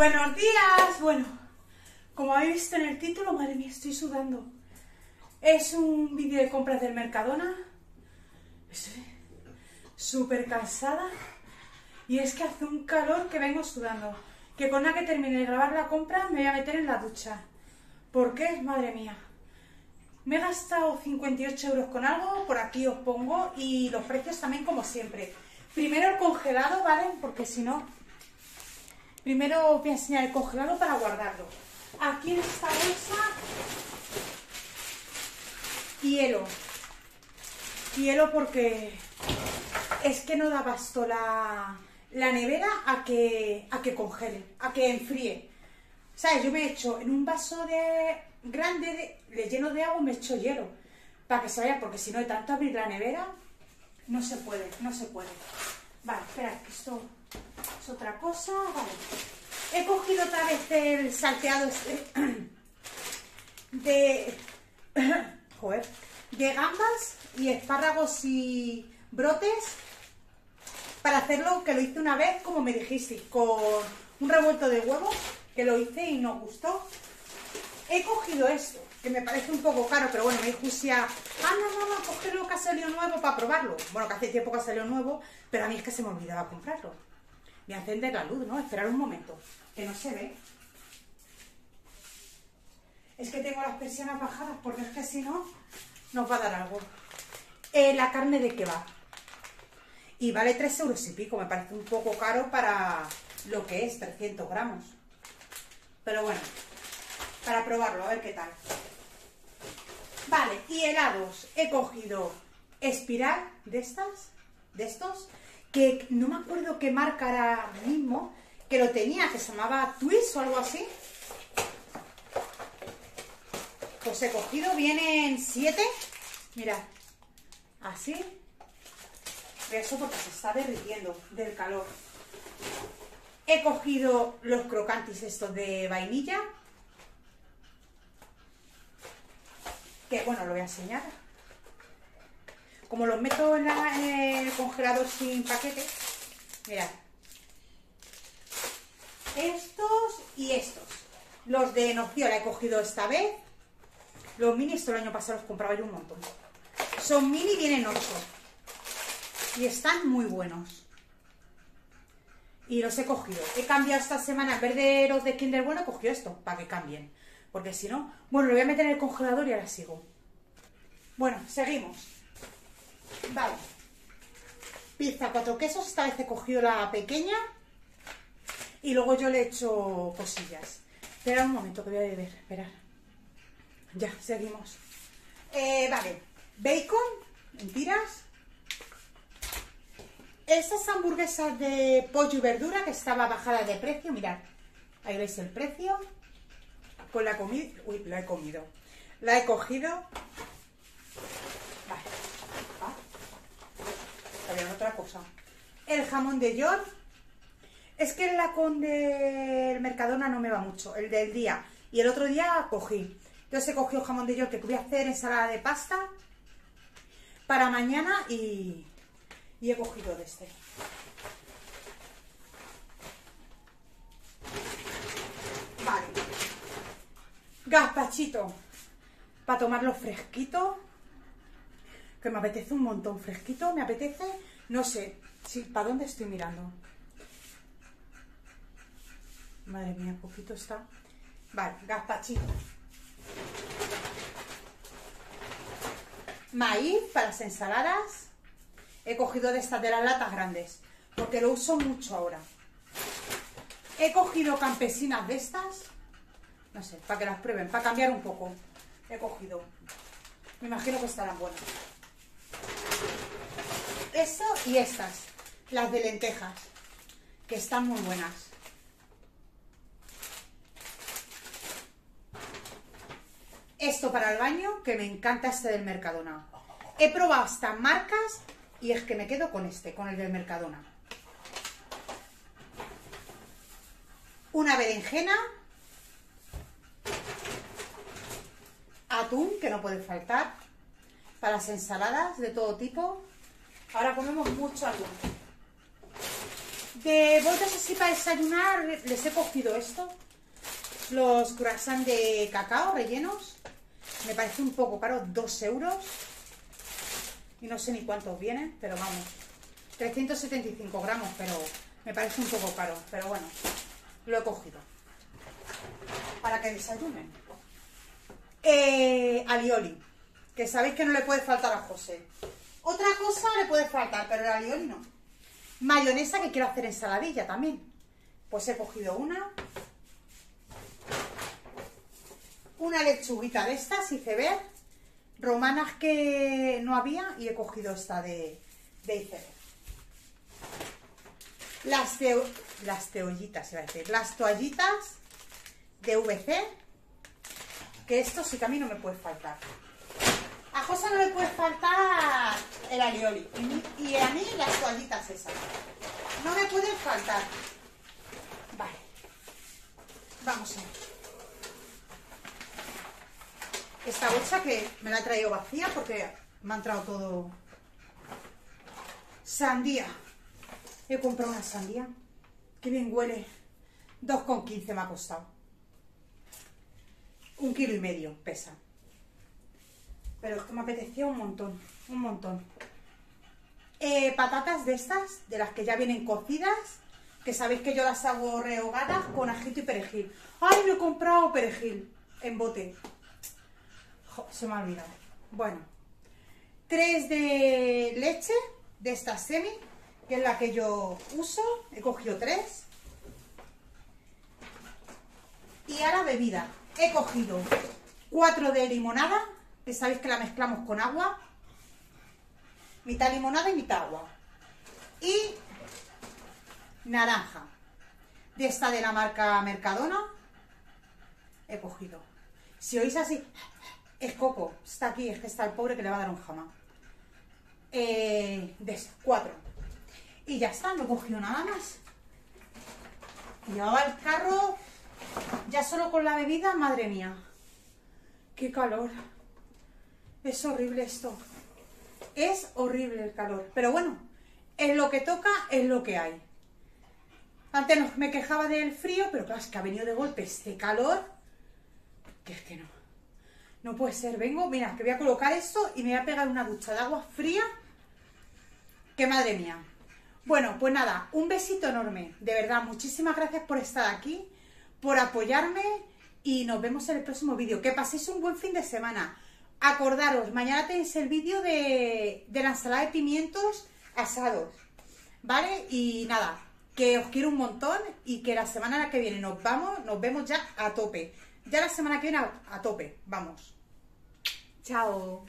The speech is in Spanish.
Buenos días. Bueno, como habéis visto en el título, madre mía, estoy sudando. Es un vídeo de compras del Mercadona. Estoy súper cansada. Y es que hace un calor que vengo sudando. Que con nada que termine de grabar la compra me voy a meter en la ducha. ¿Por qué? Madre mía. Me he gastado 58 euros con algo, por aquí os pongo, y los precios también como siempre. Primero el congelado, ¿vale? Porque si no... Primero voy a enseñar el congelado para guardarlo. Aquí en esta bolsa... Hielo. Hielo porque es que no da basto la, la nevera a que, a que congele, a que enfríe. ¿Sabes? Yo me he hecho en un vaso de grande, de, le lleno de agua, me echo hielo. Para que se vaya, porque si no, de tanto abrir la nevera, no se puede, no se puede. Vale, espera, que esto es otra cosa. Vale. He cogido otra vez el salteado este de... De gambas y espárragos y brotes para hacerlo, que lo hice una vez, como me dijiste, con un revuelto de huevos, que lo hice y no gustó. He cogido esto, que me parece un poco caro, pero bueno, me dijo ah, no, no, no, cogerlo que ha salido nuevo para probarlo. Bueno, que hace tiempo que ha salido nuevo, pero a mí es que se me olvidaba comprarlo. Voy a la luz, ¿no? Esperar un momento, que no se ve. Es que tengo las persianas bajadas, porque es que si no, nos va a dar algo. Eh, la carne de kebab. Y vale 3 euros y pico, me parece un poco caro para lo que es, 300 gramos. Pero bueno, para probarlo, a ver qué tal. Vale, y helados. He cogido espiral de estas, de estos, que no me acuerdo qué marca era mismo, que lo tenía, que se llamaba Twist o algo así. Pues he cogido, vienen siete, mirad, así. Eso porque se está derritiendo del calor. He cogido los crocantes estos de vainilla. Que bueno, lo voy a enseñar. Como los meto en, el congelador sin paquete, mirad. Estos y estos. Los de Nociola he cogido esta vez. Los mini, esto el año pasado los compraba yo un montón. Son mini, vienen 8. Y están muy buenos. Y los he cogido. He cambiado esta semana, en vez de los de Kinder Bueno, he cogido esto, para que cambien. Porque si no, bueno, lo voy a meter en el congelador y ahora sigo. Bueno, seguimos. Vale. Pizza cuatro quesos, esta vez he cogido la pequeña. Y luego yo le he hecho cosillas. Espera un momento que voy a beber, esperar. Ya, seguimos. Eh, vale, bacon en tiras. Estas hamburguesas de pollo y verdura que estaba bajada de precio, mirad. Ahí veis el precio. Con la comida... Uy, la he comido. La he cogido. Vale. Ah. otra cosa. El jamón de York. Es que el lacón del Mercadona no me va mucho. El del día. Y el otro día cogí. Entonces he cogido jamón de York que voy a hacer ensalada de pasta para mañana y, y he cogido de este. Vale. Gazpachito. Para tomarlo fresquito. Que me apetece un montón fresquito. Me apetece, no sé, si, ¿para dónde estoy mirando? Madre mía, poquito está. Vale, gazpachito. Maíz para las ensaladas. He cogido de estas de las latas grandes, porque lo uso mucho ahora. He cogido campesinas de estas, no sé, para que las prueben, para cambiar un poco. He cogido. Me imagino que estarán buenas. Esto y estas, las de lentejas, que están muy buenas. Esto para el baño, que me encanta este del Mercadona. He probado hasta marcas y es que me quedo con este, con el del Mercadona. Una berenjena. Que no puede faltar. Para las ensaladas de todo tipo. Ahora comemos mucho atún. De bolsas así para desayunar, les he cogido esto. Los croissants de cacao rellenos. Me parece un poco caro, 2 euros. Y no sé ni cuántos vienen, pero vamos. 375 gramos, pero me parece un poco caro. Pero bueno, lo he cogido. Para que desayunen. Eh, alioli, que sabéis que no le puede faltar a José. Otra cosa le puede faltar, pero el alioli no. Mayonesa que quiero hacer ensaladilla también. Pues he cogido una. Una lechuguita de estas, hice ver. Romanas que no había y he cogido esta de, de iceberg. Las, las teollitas, iba a decir. Las toallitas de VC. Que esto sí que a mí no me puede faltar. A José no le puede faltar el alioli. Y, y a mí las toallitas esas. No me pueden faltar. Vale. Vamos a ver. Esta bolsa que me la he traído vacía porque me ha entrado todo... Sandía. He comprado una sandía. Qué bien huele. 2,15 me ha costado. Un kilo y medio pesa. Pero es me apetecía un montón, un montón. Eh, patatas de estas, de las que ya vienen cocidas, que sabéis que yo las hago rehogadas con ajito y perejil. ¡Ay, no he comprado perejil en bote! Se me ha olvidado. Bueno, tres de leche, de esta semi, que es la que yo uso. He cogido tres. Y ahora bebida. He cogido cuatro de limonada, que sabéis que la mezclamos con agua. Mitad limonada y mitad agua. Y naranja. De esta de la marca Mercadona. He cogido. Si oís así, es coco. Está aquí, es que está el pobre que le va a dar un jamás. Eh, de esta, cuatro. Y ya está, no he cogido nada más. Llevaba el carro ya solo con la bebida, madre mía. Qué calor. Es horrible esto. Es horrible el calor. Pero bueno, es lo que toca, es lo que hay. Antes no, me quejaba del frío, pero claro, es que ha venido de golpe este calor. Que es que no. No puede ser. Vengo, mira, que voy a colocar esto y me voy a pegar una ducha de agua fría. Que madre mía. Bueno, pues nada, un besito enorme. De verdad, muchísimas gracias por estar aquí, por apoyarme y nos vemos en el próximo vídeo. Que paséis un buen fin de semana. Acordaros, mañana tenéis el vídeo de, de la ensalada de pimientos asados. ¿Vale? Y nada, que os quiero un montón y que la semana que viene nos vamos, nos vemos ya a tope. Ya la semana que viene a, a tope. Vamos. Chao.